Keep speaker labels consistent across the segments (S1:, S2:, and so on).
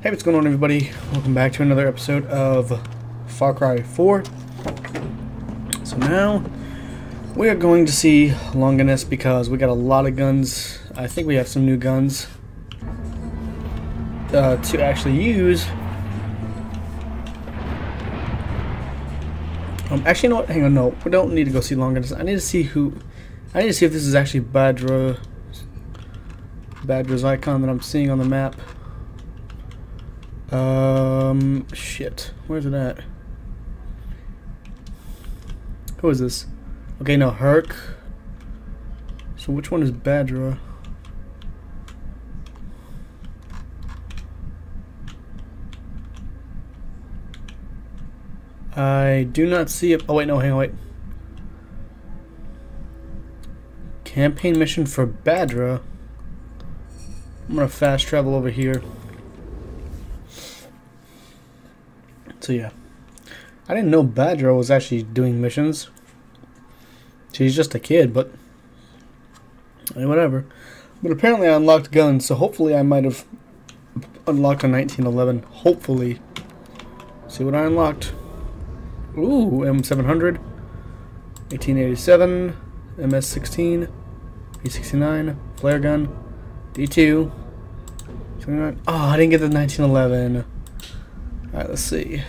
S1: Hey, what's going on everybody? Welcome back to another episode of Far Cry 4. So now, we are going to see Longinus because we got a lot of guns. I think we have some new guns uh, to actually use. Um, actually, you know what? Hang on, no. We don't need to go see Longinus. I need to see who... I need to see if this is actually Bhadra... Bhadra's icon that I'm seeing on the map. Um, shit. Where's it at? Who is this? Okay, no, Hurk. So which one is Bhadra? I do not see it. Oh, wait, no, hang on, wait. Campaign mission for Bhadra. I'm gonna fast travel over here. So yeah. I didn't know Badger was actually doing missions. She's just a kid, but hey, whatever. But apparently I unlocked guns, so hopefully I might have unlocked a 1911. Hopefully. See what I unlocked. Ooh, M700. 1887. MS-16. P69. Flare gun. D2. Oh, ah, I didn't get the 1911. Alright, let's see.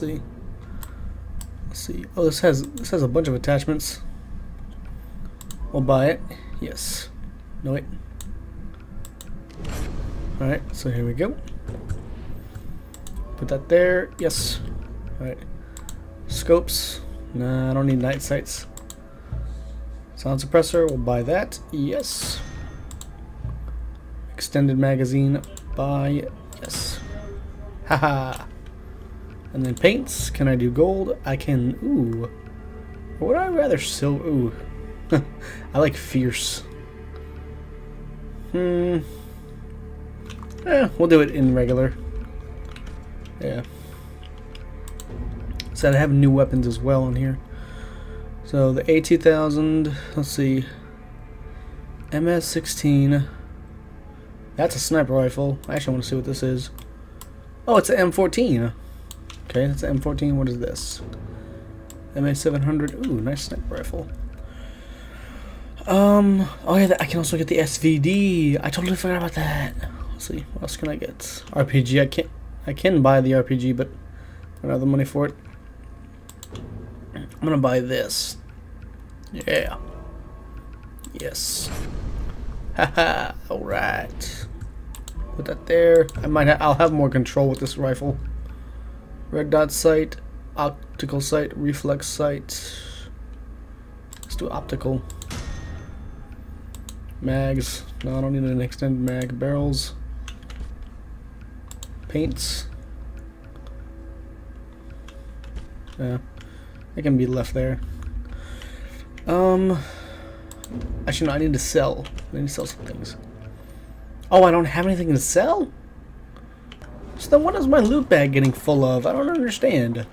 S1: See. Let's see. Oh, this has this has a bunch of attachments. We'll buy it. Yes. No wait. Alright, so here we go. Put that there. Yes. Alright. Scopes. Nah, I don't need night sights. Sound suppressor, we'll buy that. Yes. Extended magazine, buy. Yes. Haha. And then paints, can I do gold? I can, ooh. Or would I rather silver? Ooh. I like fierce. Hmm. Eh, we'll do it in regular. Yeah. So I have new weapons as well in here. So the A2000, let's see, MS-16, that's a sniper rifle. I actually want to see what this is. Oh, it's an M14. Okay, that's an M14. What is this? MA700. Ooh, nice sniper rifle. Um, oh yeah, I can also get the SVD. I totally forgot about that. Let's see, what else can I get? RPG. I can't. I can buy the RPG, but I don't have the money for it. I'm gonna buy this. Yeah. Yes. Haha. All right. Put that there. I might. Ha I'll have more control with this rifle. Red dot sight, optical sight, reflex sight. Let's do optical. Mags. No, I don't need an extended mag. Barrels. Paints. Yeah. It can be left there. Um, actually, no, I need to sell. I need to sell some things. Oh, I don't have anything to sell? Then what is my loot bag getting full of? I don't understand.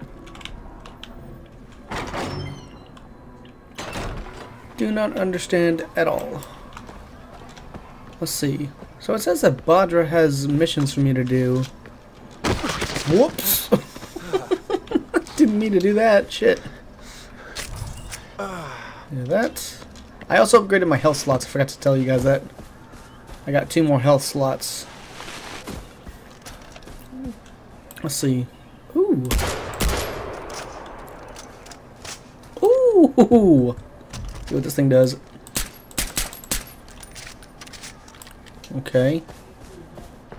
S1: Do not understand at all. Let's see. So it says that Bhadra has missions for me to do. Whoops! Didn't mean to do that. Shit. Yeah, that. I also upgraded my health slots. I forgot to tell you guys that. I got two more health slots. Let's see. Ooh. Ooh. See what this thing does. Okay.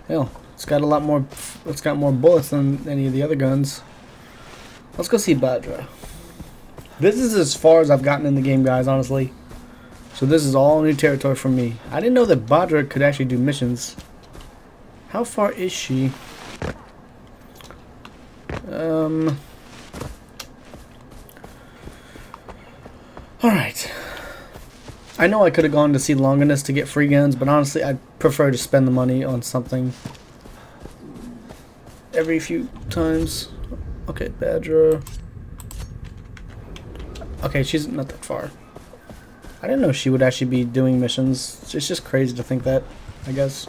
S1: Hell, it's got a lot more. It's got more bullets than any of the other guns. Let's go see Bhadra. This is as far as I've gotten in the game, guys, honestly. So this is all new territory for me. I didn't know that Bhadra could actually do missions. How far is she? Um... Alright. I know I could have gone to see Longinus to get free guns, but honestly, I'd prefer to spend the money on something every few times. Okay, Bhadra. Okay, she's not that far. I didn't know she would actually be doing missions. It's just crazy to think that, I guess.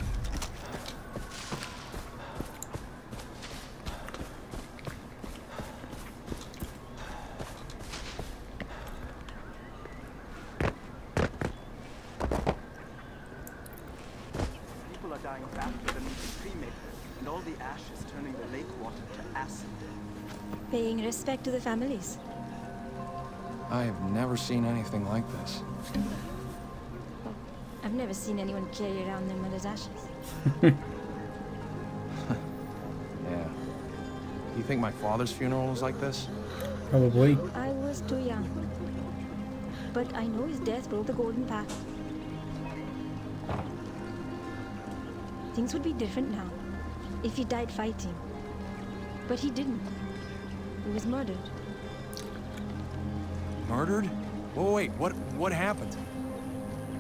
S2: People are dying faster than we can cremate them, and all the ash is turning the lake water to acid.
S3: Paying respect to the families.
S4: I have never seen anything like this.
S3: Oh, I've never seen anyone carry around their mother's ashes.
S4: Yeah. You think my father's funeral was like this?
S1: Probably.
S3: I was too young. But I know his death broke the golden path. Things would be different now if he died fighting. But he didn't. He was murdered.
S4: Murdered? Whoa, wait, what what happened?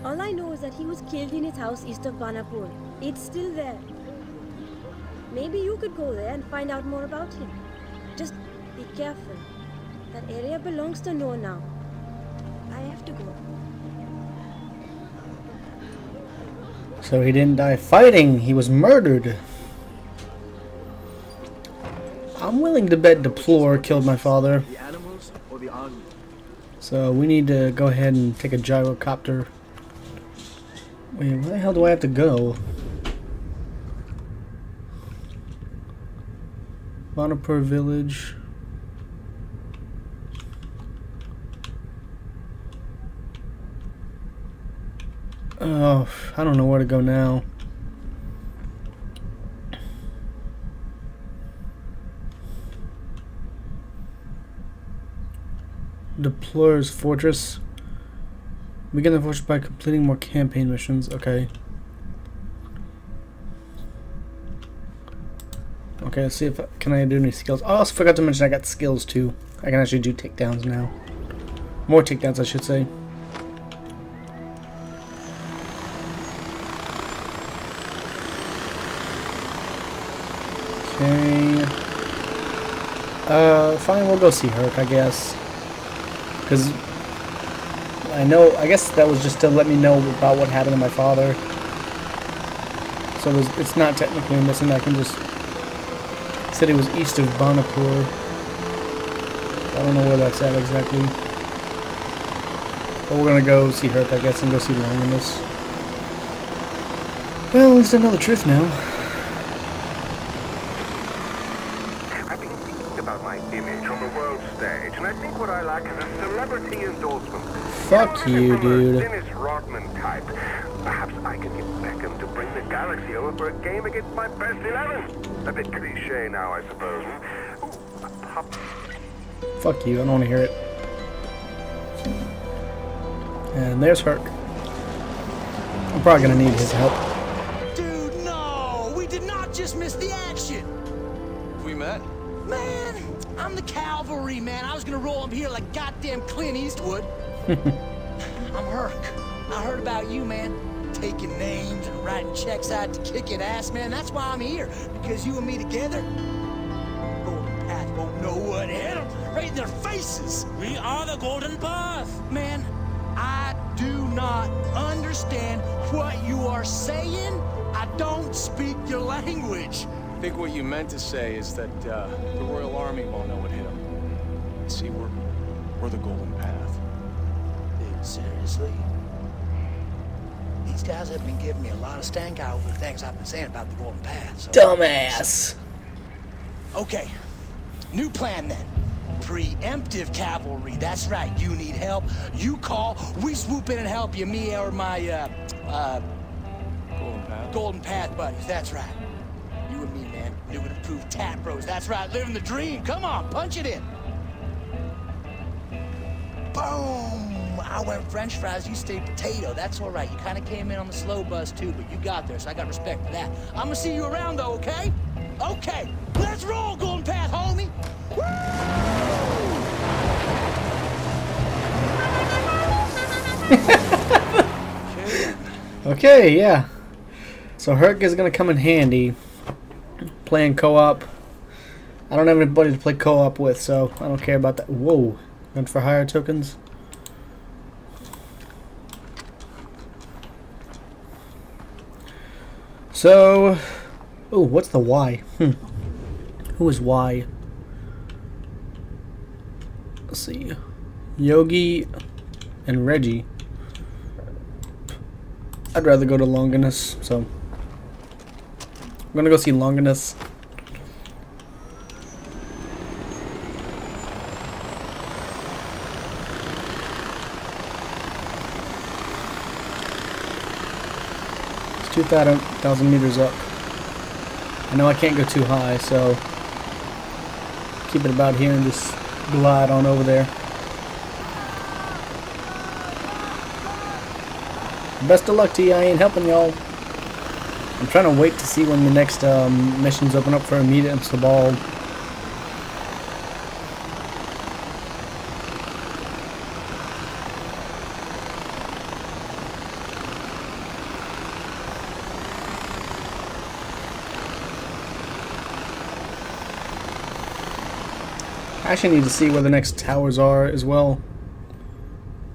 S5: All I know is that he was killed in his house east of Banapur. It's still there. Maybe you could go there and find out more about him. Just be careful. That area belongs to Noore now. I have to go.
S1: So he didn't die fighting, he was murdered. I'm willing to bet De Pleur killed my father. So we need to go ahead and take a gyrocopter. Wait, where the hell do I have to go? Banapur village. Oh, I don't know where to go now. De Pleur's fortress. Begin the fortress by completing more campaign missions. Okay. Okay, let's see if can I do any skills. I also forgot to mention I got skills too. I can actually do takedowns now. More takedowns, I should say. Okay. Uh, fine, we'll go see Hurk, I guess. Because I know, I guess that was just to let me know about what happened to my father. So there's, it's not technically missing. I can just said it was east of Banapur. I don't know where that's at exactly. But we're gonna go see Hurk, I guess, and go see Longinus. Well, at least I know the truth now.
S6: I've been thinking about my image on the world stage, and I think what I lack is a celebrity endorsement.
S1: Fuck
S6: know,
S1: you,
S6: from a
S1: dude.
S6: Dennis Rodman type. Perhaps I can get Beckham to bring the Galaxy over for a game against my best eleven. A bit cliche now, I suppose. Ooh, a pop.
S1: Fuck you, I don't want to hear it. And there's Hurk. I'm probably gonna need his help.
S7: Dude, no! We did not just miss the action!
S4: We met?
S7: Man, I'm the cavalry, man. I was gonna roll up here like goddamn Clint Eastwood. I'm Hurk. I heard about you, man. Taking names and writing checks out to kick it ass, man. That's why I'm here. Because you and me together, Golden Path won't know what hit 'em right in their faces. We are the Golden Path. Man, I do not understand what you are saying. I don't speak your language.
S4: I think what you meant to say is that uh, the Royal Army won't know what hit them. See, we're, we're the Golden Path.
S7: Dude, seriously? These guys have been giving me a lot of stank eye over the things I've been saying about the Golden Path. So
S1: Dumbass!
S7: Okay, new plan then. Preemptive cavalry. That's right. You need help. You call. We swoop in and help you. Me or my uh, uh,
S4: Golden Path?
S7: Golden Path buddies. That's right. New tap. That's right. Living the dream. Come on, punch it in. Boom! I went French fries. You stayed potato. That's all right. You kind of came in on the slow bus too, but you got there, so I got respect for that. I'm gonna see you around though, okay? Okay. Let's roll, Golden Path, homie.
S1: Okay, yeah. So Hurk is gonna come in handy playing co-op. I don't have anybody to play co-op with, so I don't care about that. Whoa, went for hire tokens. So, oh, what's the Y? Hmm. Who is Y? Let's see. Yogi and Reggie. I'd rather go to Longinus, so I'm gonna go see Longinus. It's 2,000 meters up. I know I can't go too high, so keep it about here and just glide on over there. Best of luck to you, I ain't helping y'all. I'm trying to wait to see when the next um, missions open up for Amita and Sabal. I actually need to see where the next towers are as well.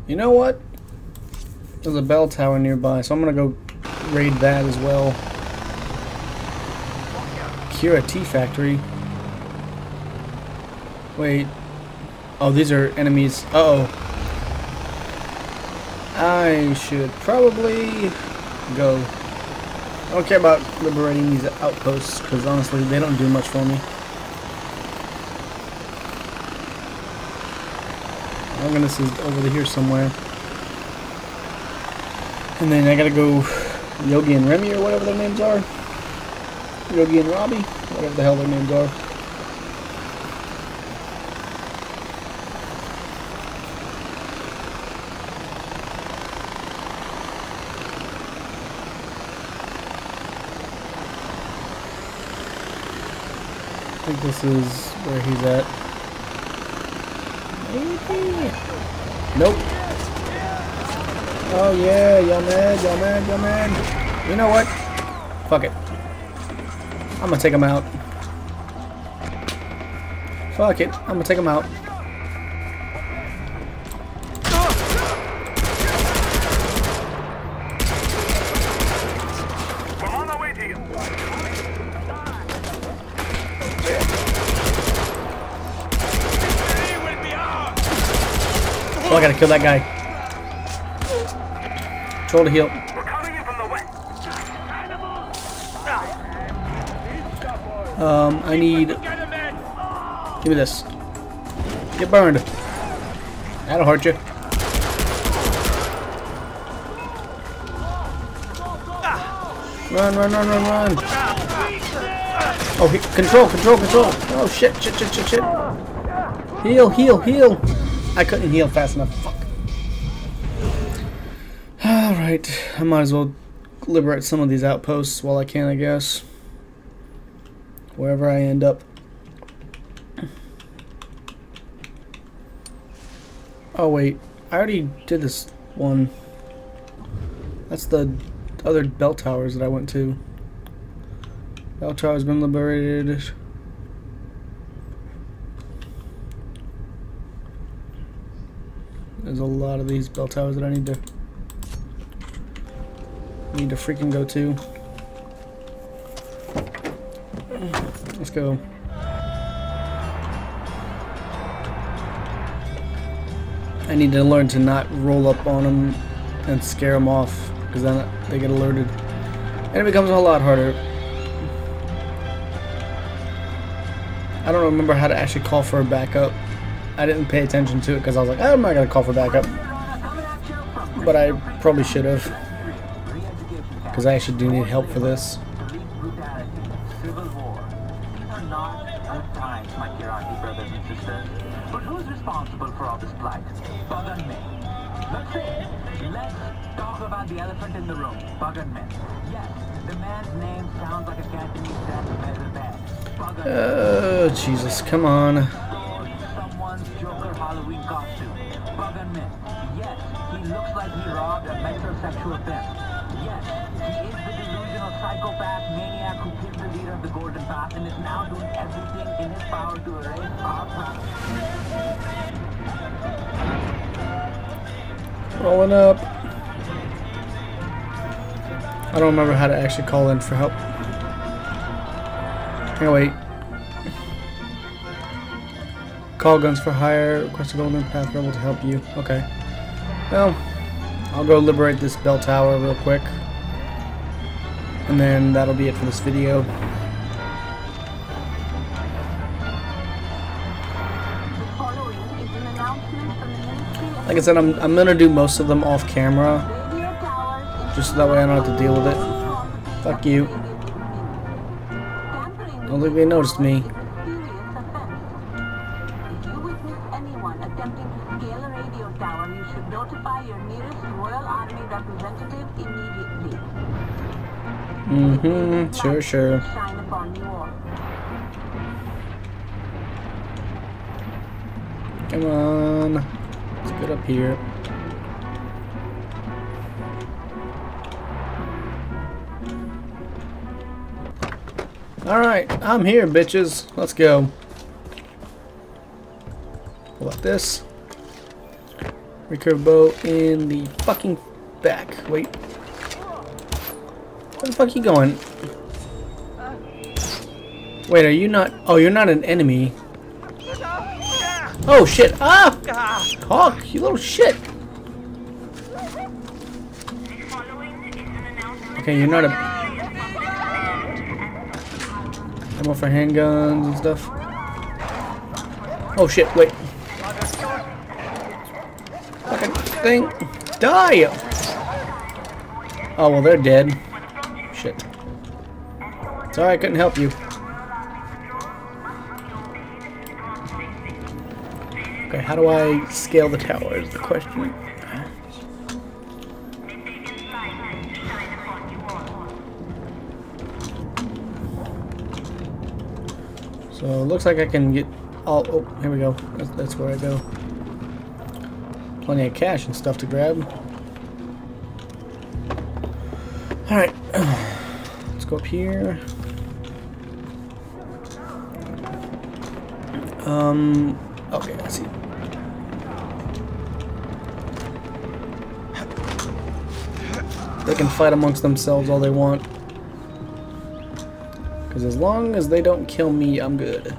S1: You know what? There's a bell tower nearby, so I'm gonna go raid that as well. Kira Tea Factory. Wait. Oh, these are enemies. Uh oh. I should probably go. I don't care about liberating these outposts, because honestly, they don't do much for me. Longinus is over here somewhere. And then I gotta go Yogi and Remy or whatever their names are. Yogi and Robbie, whatever the hell their names are. I think this is where he's at. Maybe. Nope. Oh yeah, y'all mad, y'all mad, y'all mad. You know what? Fuck it. I'm gonna take him out. Fuck it, I'm gonna take him out. Oh, I gotta kill that guy. Troll to heal.
S6: We're coming in from the west.
S1: Um, I need. Give me this. Get burned. That'll hurt you. Run, run, run, run, run. Oh, he, control, control, control. Oh, shit, shit, shit, shit, shit. Heal, heal, heal. I couldn't heal fast enough. Fuck. Alright, I might as well liberate some of these outposts while I can, I guess. Wherever I end up. Oh wait, I already did this one. That's the other bell towers that I went to. Bell tower's been liberated. There's a lot of these bell towers that I need to need to freaking go to. Go. I need to learn to not roll up on them and scare them off because then they get alerted. And it becomes a lot harder. I don't remember how to actually call for a backup. I didn't pay attention to it because I was like, I'm not going to call for backup. But I probably should have. Because I actually do need help for this.
S8: Elephant in the room. Pagan Min. Yes, the man's name sounds like a Cantonese death metal band. Pagan
S1: Oh, Jesus, come on.
S8: someone's Joker Halloween costume. Pagan Min. Yes, he looks like he robbed a metrosexual pimp. Yes, he is the delusional psychopath maniac who killed the leader of the Golden Path and is now doing everything in his power to erase our planet.
S1: Rolling up. I don't remember how to actually call in for help. Here, wait. Call guns for hire. Request a golden path rebel to help you. Okay. Well, I'll go liberate this bell tower real quick. And then that'll be it for this video. Like I said, I'm, I'm gonna do most of them off camera. Just so that way I don't have to deal with it. Fuck you. Don't think they noticed me. If
S8: you witness anyone attempting to scale a radio tower, you should notify your nearest royal army representative immediately.
S1: Mm-hmm, sure, sure. Come on. Let's get up here. Alright, I'm here, bitches. Let's go. Out this. Recurve bow in the fucking back. Wait. Where the fuck are you going? Wait, are you not... Oh, you're not an enemy. Oh, shit. Ah! Hawk, you little shit. Okay, you're not a... Ammo for handguns and stuff. Oh, shit, wait. Fucking thing. Die! Oh, well, they're dead. Shit. Sorry, I couldn't help you. Okay, how do I scale the tower is the question. So it looks like I can get all, oh, here we go. That's, that's where I go. Plenty of cash and stuff to grab. Alright, let's go up here. Um, okay, I see. They can fight amongst themselves all they want. Because as long as they don't kill me, I'm good.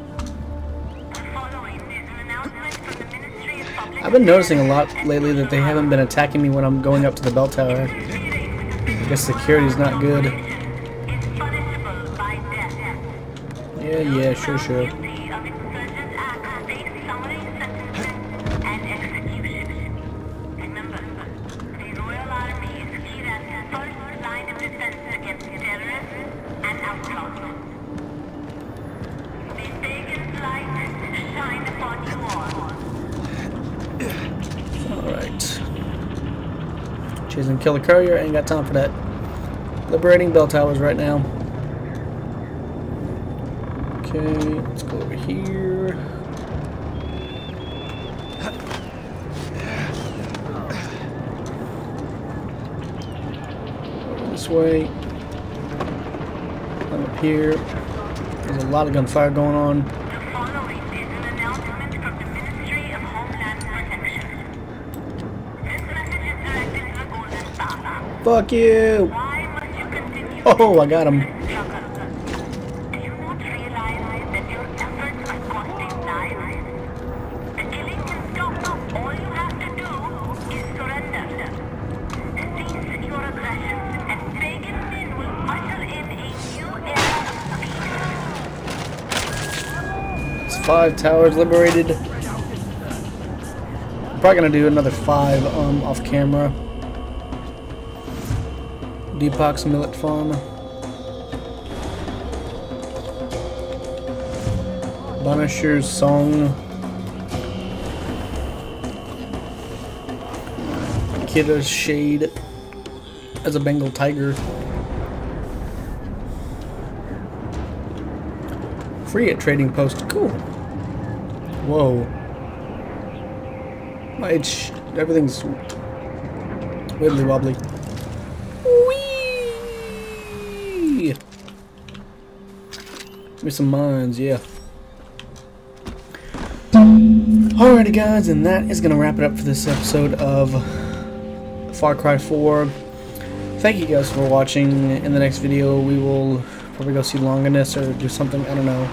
S1: I've been noticing a lot lately that they haven't been attacking me when I'm going up to the bell tower. I guess security's not good. Yeah, yeah, sure, sure. Kill the courier, ain't got time for that. Liberating bell towers right now. Okay, let's go over here. Over this way. I'm up here. There's a lot of gunfire going on. Fuck you! Oh, I got him. Five towers liberated. I'm probably gonna do another five um, off camera. Deepak's Millet Farm. Banasher's Song. Kidda's Shade as a Bengal Tiger. Free at Trading Post. Cool. Whoa. My everything's wibbly wobbly. Me some mines, yeah. Alrighty guys, and that is going to wrap it up for this episode of Far Cry 4. thank you guys for watching. In the next video, we will probably go see Longinus or do something. I don't know.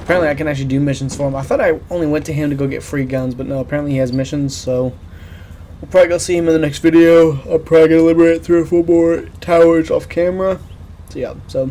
S1: Apparently, I can actually do missions for him. I thought I only went to him to go get free guns, but no, apparently he has missions, so we'll probably go see him in the next video. I'm probably going to liberate three or four more towers off camera. So, yeah, so